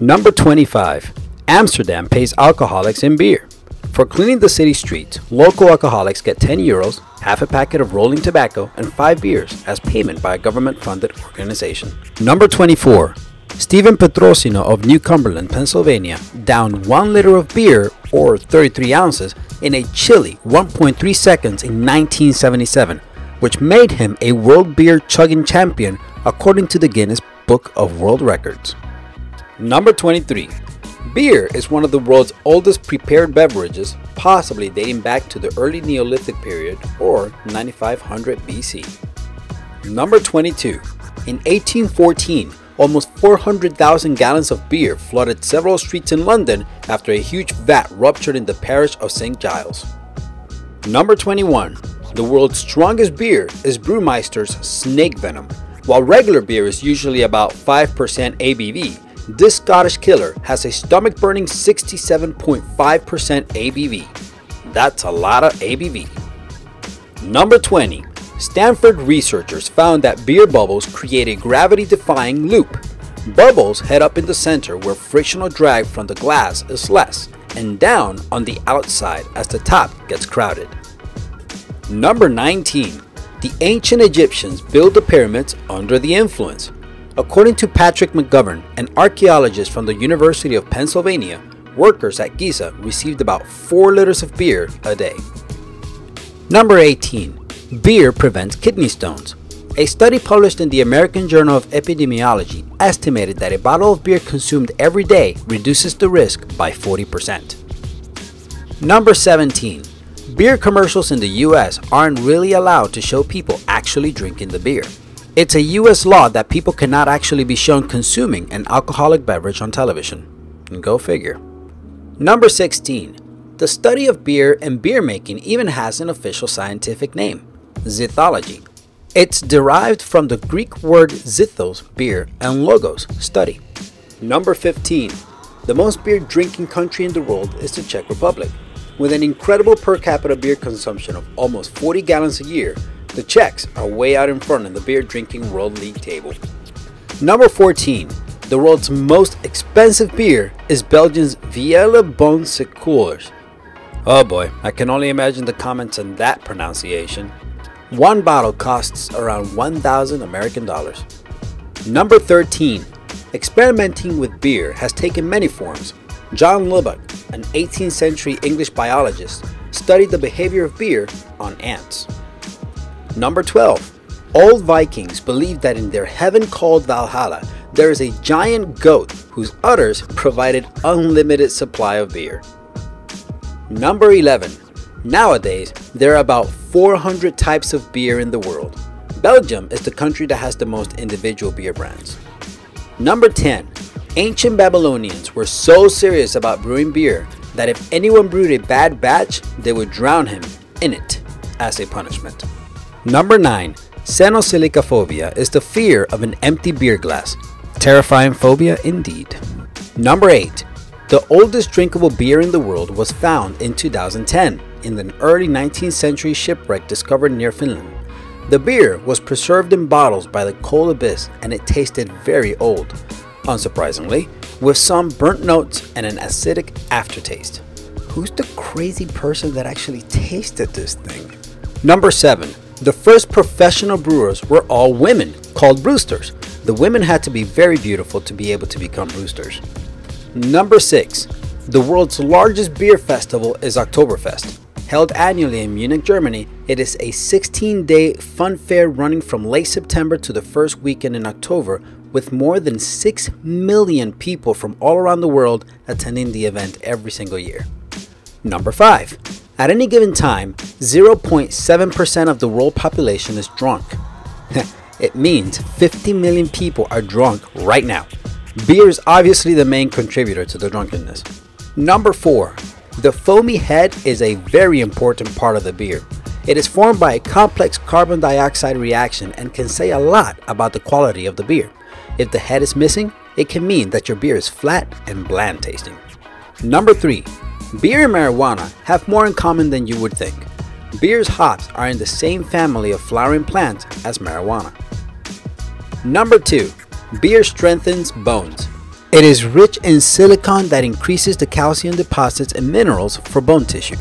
Number 25. Amsterdam pays alcoholics in beer. For cleaning the city streets, local alcoholics get 10 euros, half a packet of rolling tobacco, and 5 beers as payment by a government funded organization. Number 24. Steven Petrosino of New Cumberland, Pennsylvania, downed 1 liter of beer, or 33 ounces, in a chilly 1.3 seconds in 1977, which made him a world beer chugging champion according to the Guinness Book of World Records. Number 23. Beer is one of the world's oldest prepared beverages, possibly dating back to the early Neolithic period or 9500 BC. Number 22. In 1814, almost 400,000 gallons of beer flooded several streets in London after a huge vat ruptured in the parish of St. Giles. Number 21. The world's strongest beer is Brewmeister's Snake Venom. While regular beer is usually about 5% ABV, this Scottish killer has a stomach burning 67.5% ABV. That's a lot of ABV. Number 20. Stanford researchers found that beer bubbles create a gravity defying loop. Bubbles head up in the center where frictional drag from the glass is less, and down on the outside as the top gets crowded. Number 19. The ancient Egyptians built the pyramids under the influence. According to Patrick McGovern, an archaeologist from the University of Pennsylvania, workers at Giza received about 4 liters of beer a day. Number 18. Beer prevents kidney stones. A study published in the American Journal of Epidemiology estimated that a bottle of beer consumed every day reduces the risk by 40%. Number 17. Beer commercials in the US aren't really allowed to show people actually drinking the beer. It's a US law that people cannot actually be shown consuming an alcoholic beverage on television. Go figure. Number 16. The study of beer and beer making even has an official scientific name zythology. It's derived from the Greek word zythos, beer, and logos, study. Number 15. The most beer drinking country in the world is the Czech Republic. With an incredible per capita beer consumption of almost 40 gallons a year, the Czechs are way out in front in the beer drinking world league table. Number 14. The world's most expensive beer is Belgium's Vieille Bon Secours. Oh boy, I can only imagine the comments on that pronunciation. One bottle costs around 1,000 American dollars. Number 13. Experimenting with beer has taken many forms. John Lubbock, an 18th century English biologist, studied the behavior of beer on ants. Number 12. Old Vikings believed that in their heaven called Valhalla, there is a giant goat whose udders provided unlimited supply of beer. Number 11. Nowadays, there are about 400 types of beer in the world. Belgium is the country that has the most individual beer brands. Number 10. Ancient Babylonians were so serious about brewing beer that if anyone brewed a bad batch, they would drown him in it as a punishment. Number 9. Xenosilicophobia is the fear of an empty beer glass. Terrifying phobia indeed. Number 8. The oldest drinkable beer in the world was found in 2010 in an early 19th century shipwreck discovered near Finland. The beer was preserved in bottles by the cold abyss and it tasted very old, unsurprisingly, with some burnt notes and an acidic aftertaste. Who's the crazy person that actually tasted this thing? Number 7. The first professional brewers were all women, called brewsters. The women had to be very beautiful to be able to become brewsters. Number 6. The world's largest beer festival is Oktoberfest. Held annually in Munich, Germany, it is a 16 day fun fair running from late September to the first weekend in October, with more than 6 million people from all around the world attending the event every single year. Number 5. At any given time, 0.7% of the world population is drunk. it means 50 million people are drunk right now. Beer is obviously the main contributor to the drunkenness. Number 4. The foamy head is a very important part of the beer. It is formed by a complex carbon dioxide reaction and can say a lot about the quality of the beer. If the head is missing, it can mean that your beer is flat and bland tasting. Number 3. Beer and marijuana have more in common than you would think. Beer's hops are in the same family of flowering plants as marijuana. Number 2. Beer strengthens bones. It is rich in silicon that increases the calcium deposits and minerals for bone tissue.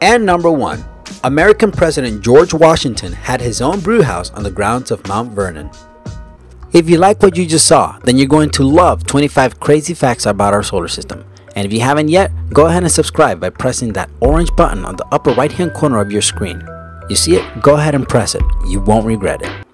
And number one, American President George Washington had his own brewhouse on the grounds of Mount Vernon. If you like what you just saw, then you're going to love 25 crazy facts about our solar system. And if you haven't yet, go ahead and subscribe by pressing that orange button on the upper right hand corner of your screen. You see it? Go ahead and press it. You won't regret it.